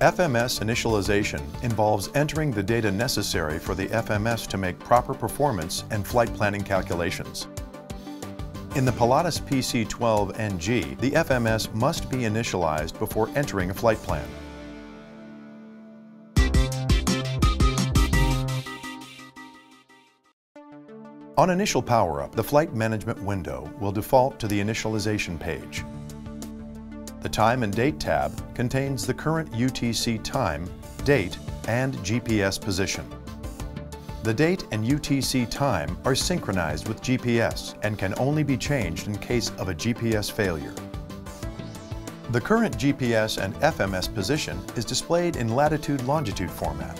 FMS initialization involves entering the data necessary for the FMS to make proper performance and flight planning calculations. In the Pilatus PC-12NG, the FMS must be initialized before entering a flight plan. On initial power-up, the flight management window will default to the initialization page. The Time and Date tab contains the current UTC time, date, and GPS position. The date and UTC time are synchronized with GPS and can only be changed in case of a GPS failure. The current GPS and FMS position is displayed in latitude-longitude format.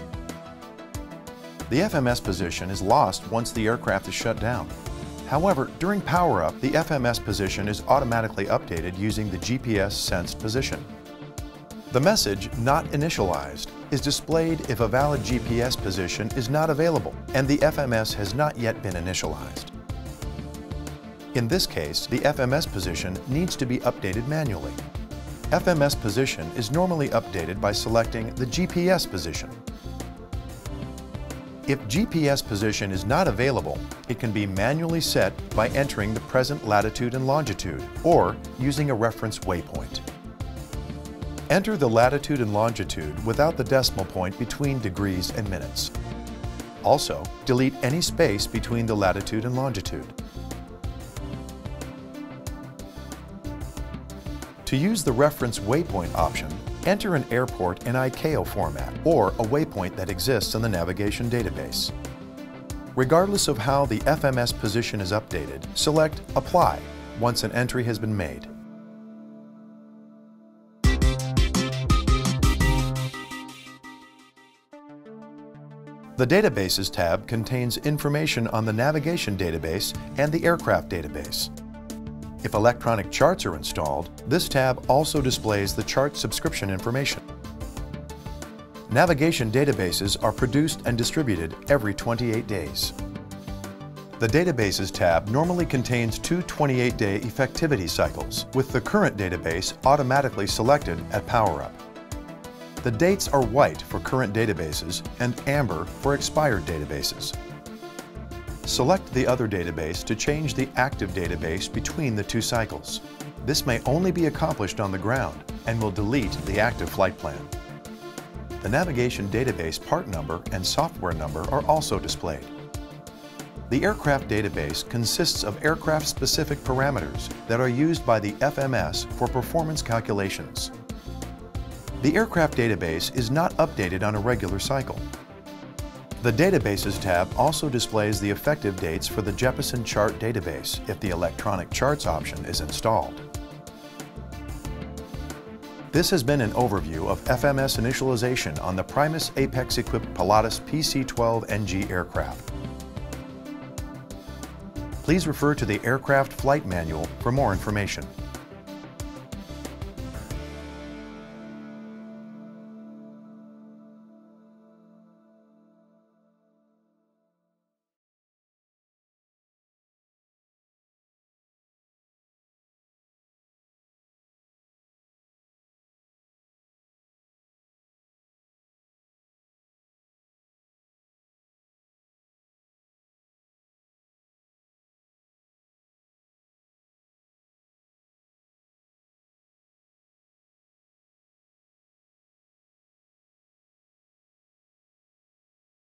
The FMS position is lost once the aircraft is shut down. However, during power-up, the FMS position is automatically updated using the GPS sensed position. The message, not initialized, is displayed if a valid GPS position is not available and the FMS has not yet been initialized. In this case, the FMS position needs to be updated manually. FMS position is normally updated by selecting the GPS position. If GPS position is not available, it can be manually set by entering the present latitude and longitude or using a reference waypoint. Enter the latitude and longitude without the decimal point between degrees and minutes. Also, delete any space between the latitude and longitude. To use the reference waypoint option, Enter an airport in ICAO format or a waypoint that exists in the navigation database. Regardless of how the FMS position is updated, select Apply once an entry has been made. The Databases tab contains information on the navigation database and the aircraft database. If electronic charts are installed, this tab also displays the chart subscription information. Navigation databases are produced and distributed every 28 days. The Databases tab normally contains two 28-day effectivity cycles, with the current database automatically selected at PowerUp. The dates are white for current databases and amber for expired databases. Select the other database to change the active database between the two cycles. This may only be accomplished on the ground and will delete the active flight plan. The navigation database part number and software number are also displayed. The aircraft database consists of aircraft-specific parameters that are used by the FMS for performance calculations. The aircraft database is not updated on a regular cycle. The Databases tab also displays the effective dates for the Jeppesen chart database if the electronic charts option is installed. This has been an overview of FMS initialization on the Primus Apex-equipped Pilatus PC-12NG aircraft. Please refer to the Aircraft Flight Manual for more information.